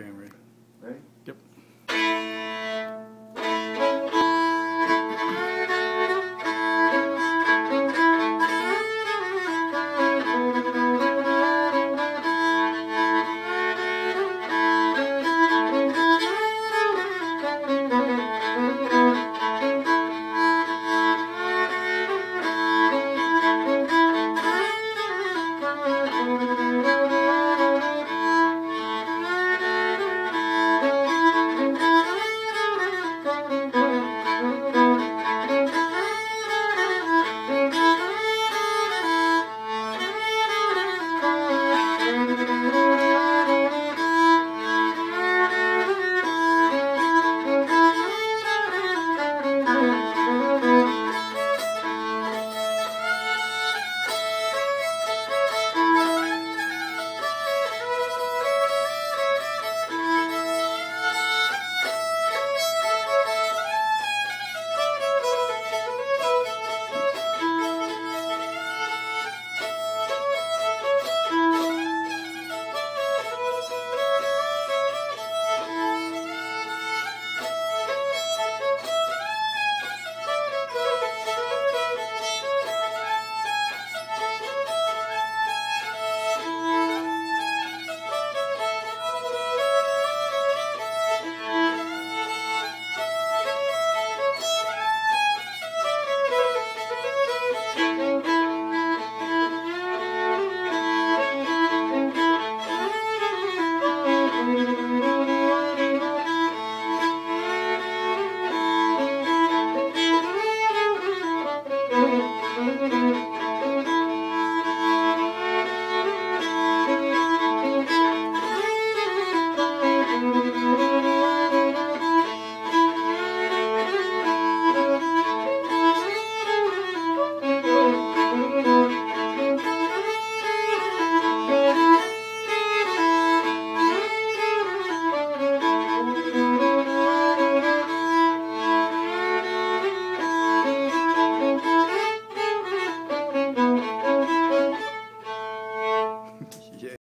Okay, Ready? Yep.